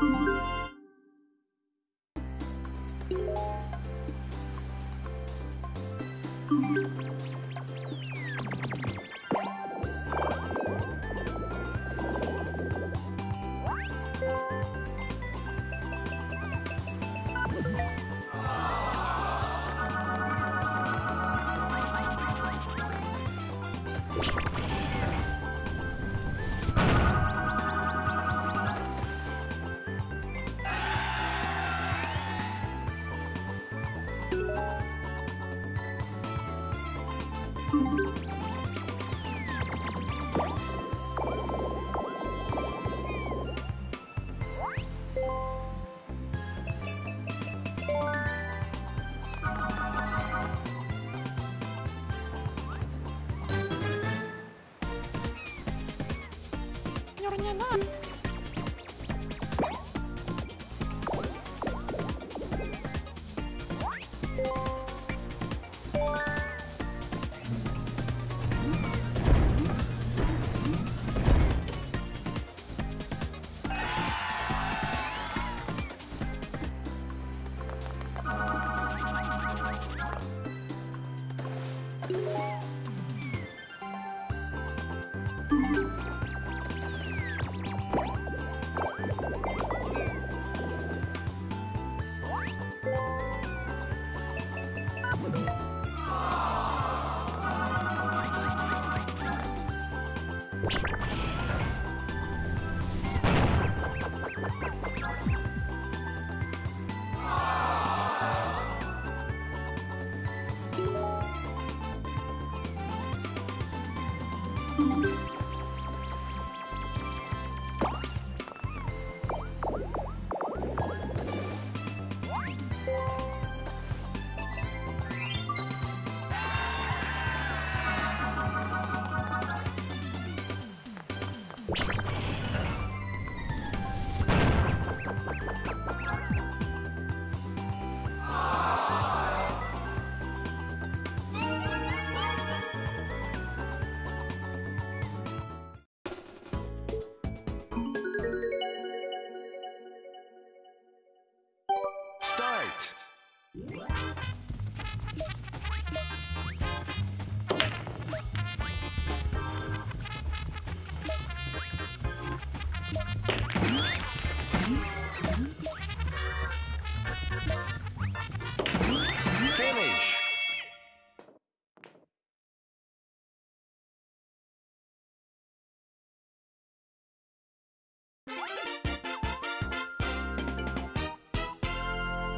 Thank you.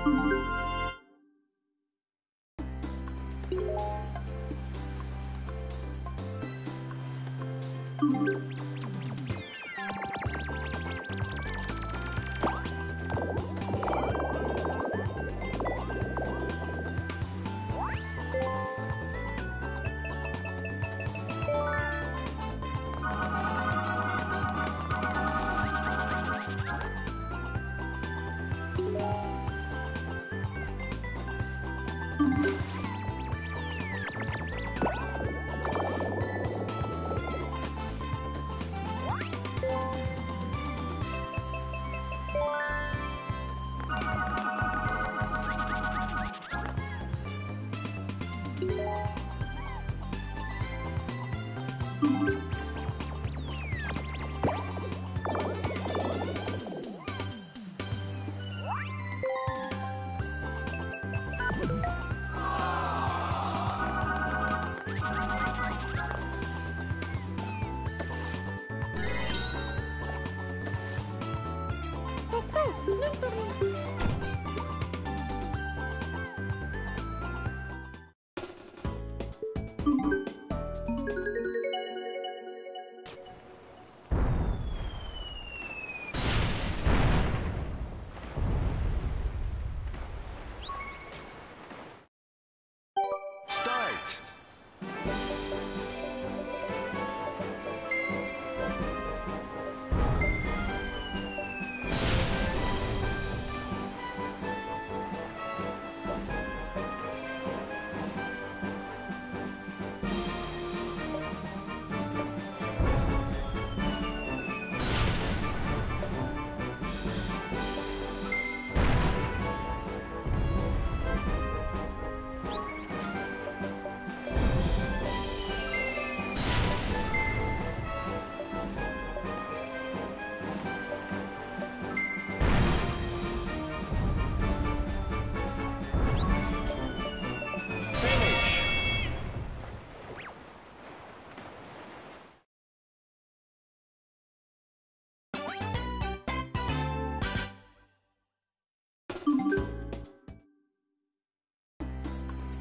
Thank you.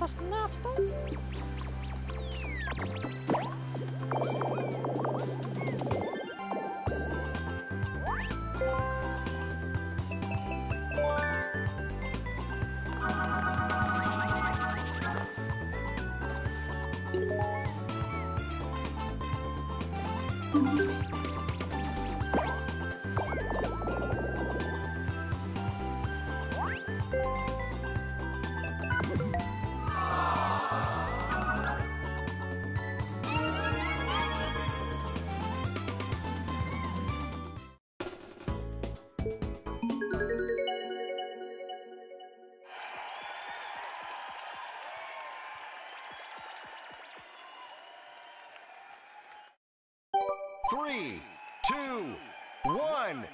страшно, а что? Three, two, one,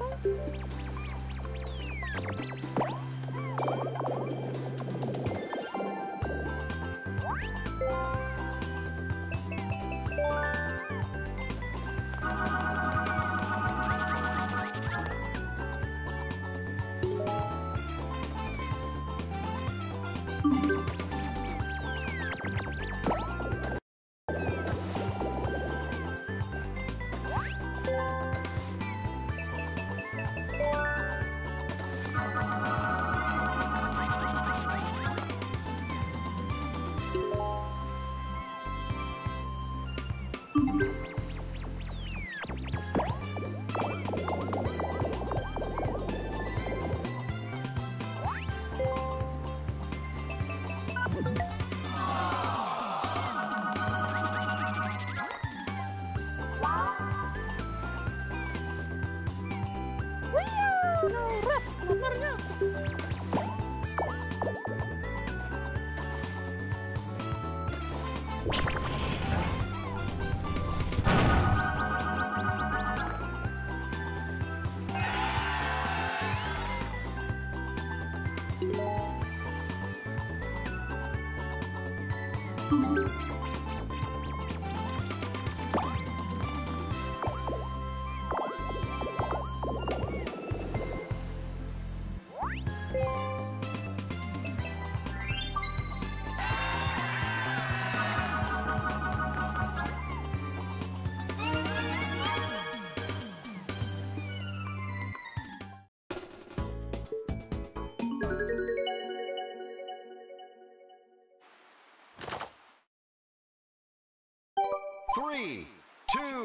Música Three, two,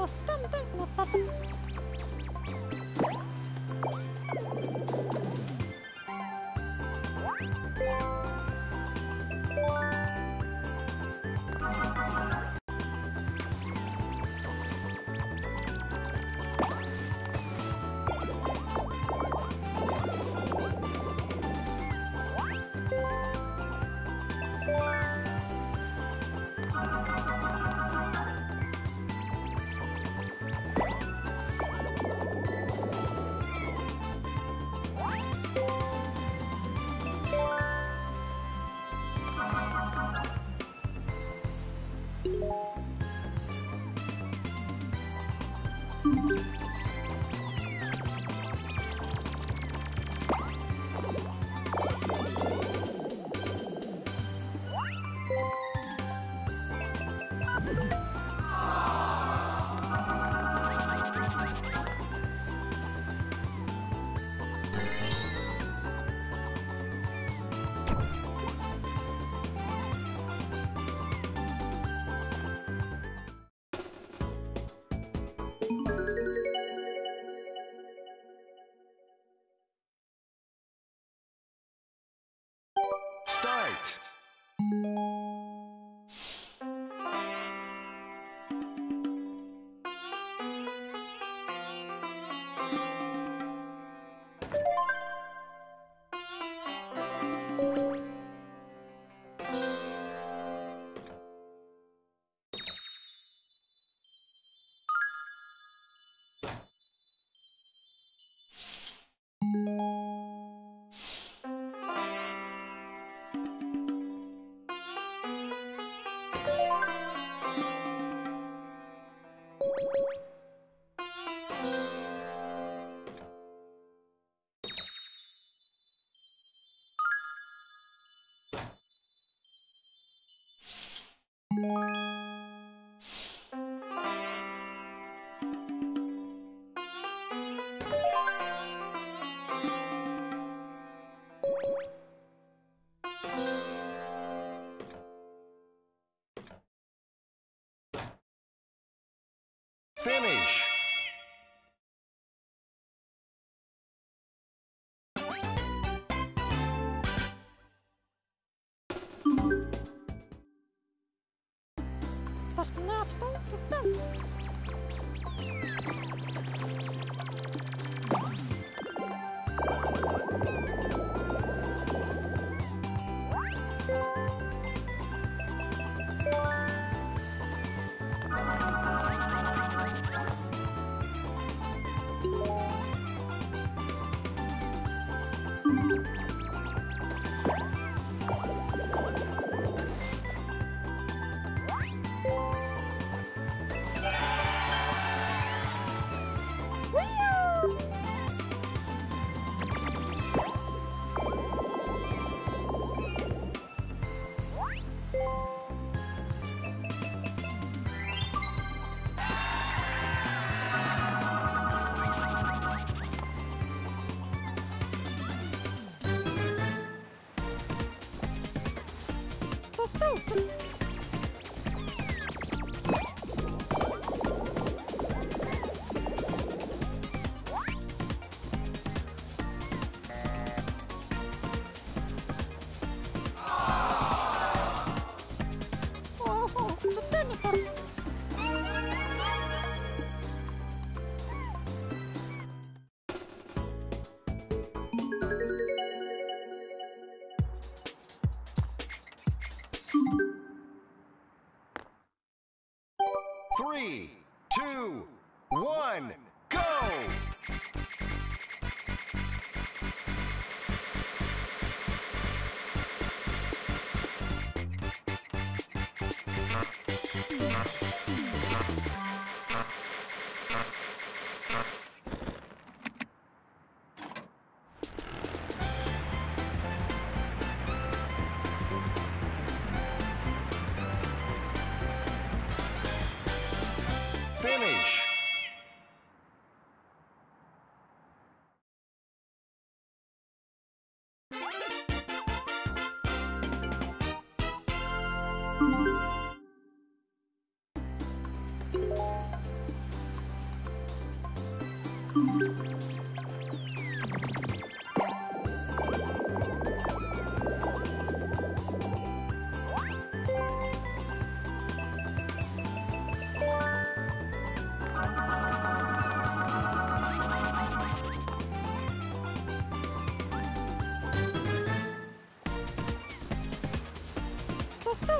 のスタンドのパ。なっとっとっと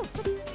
Woo!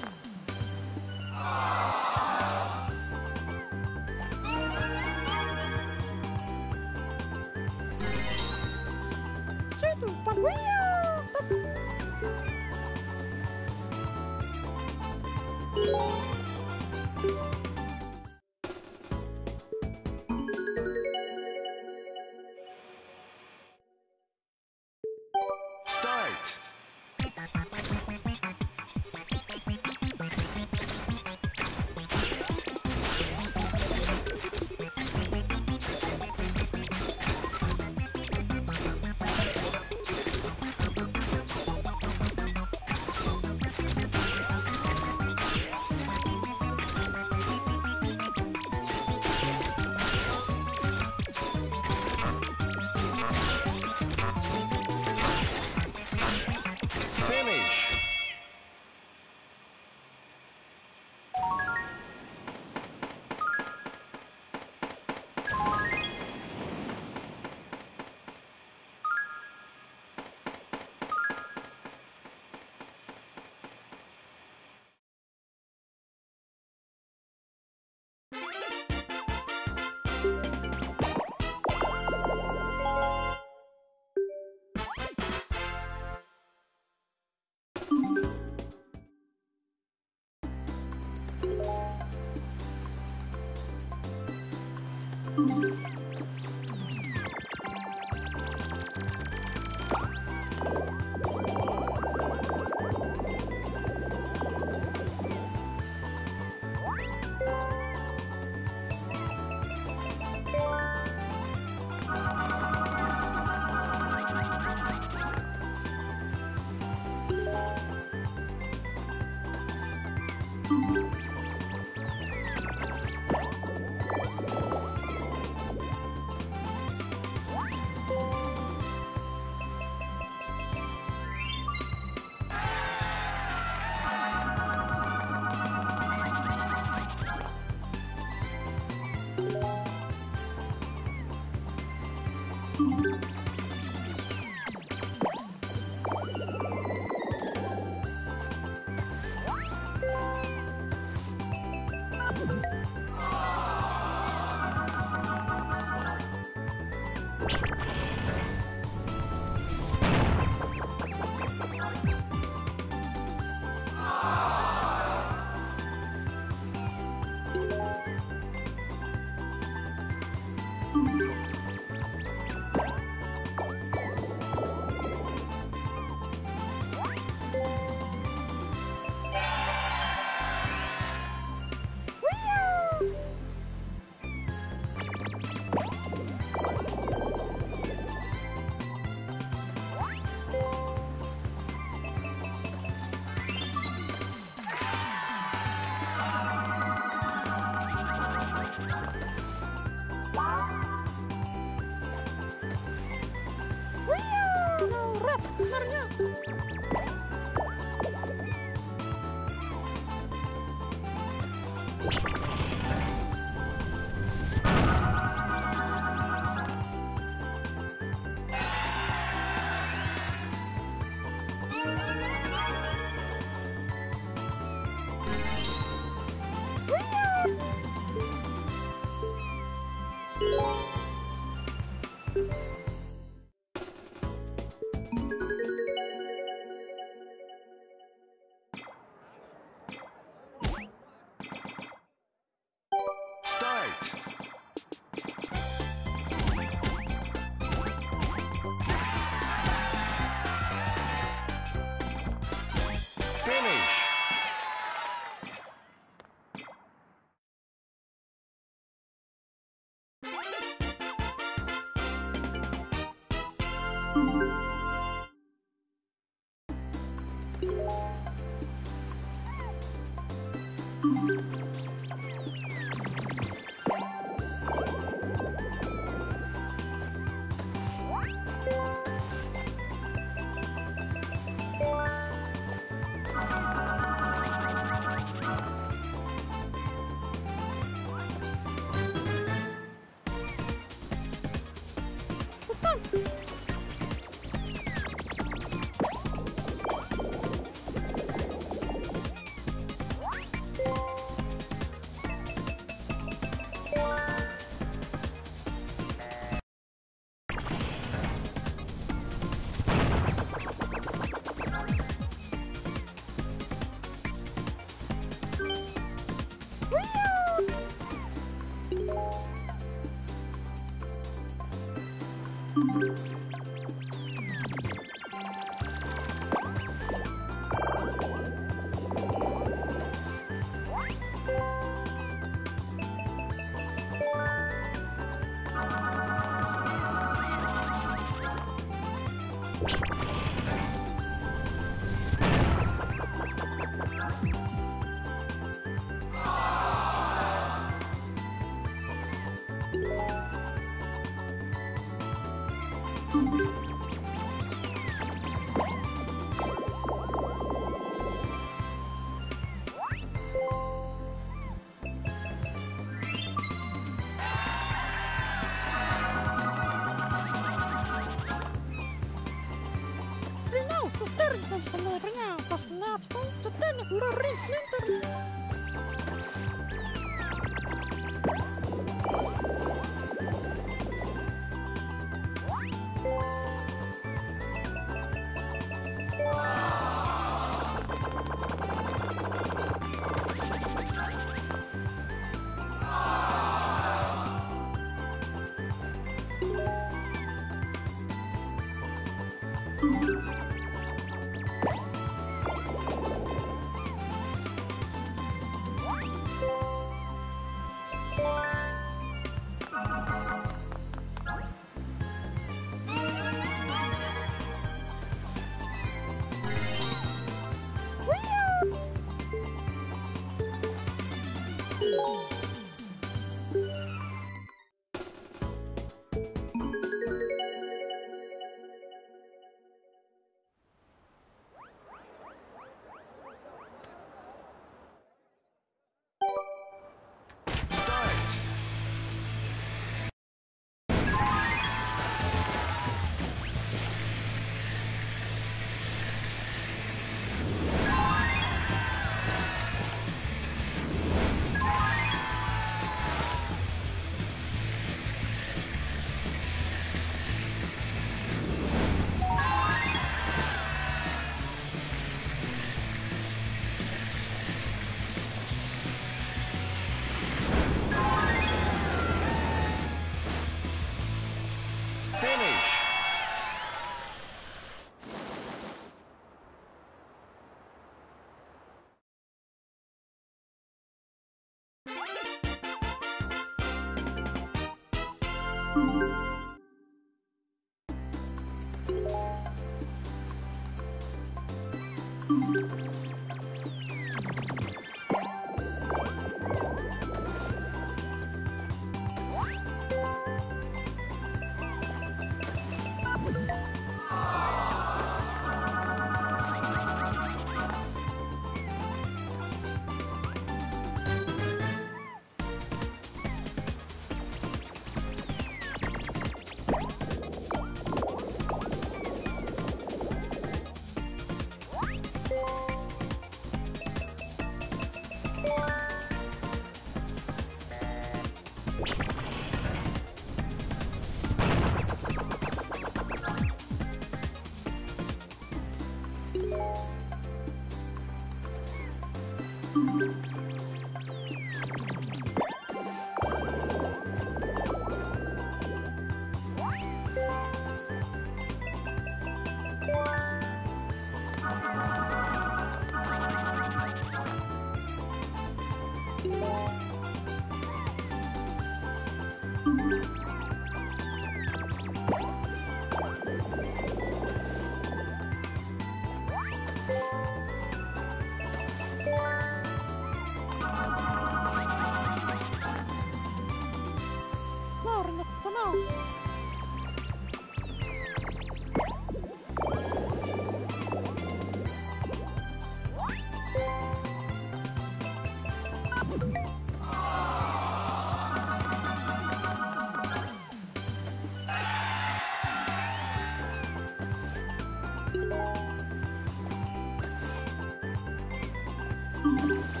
Start.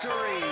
Victory.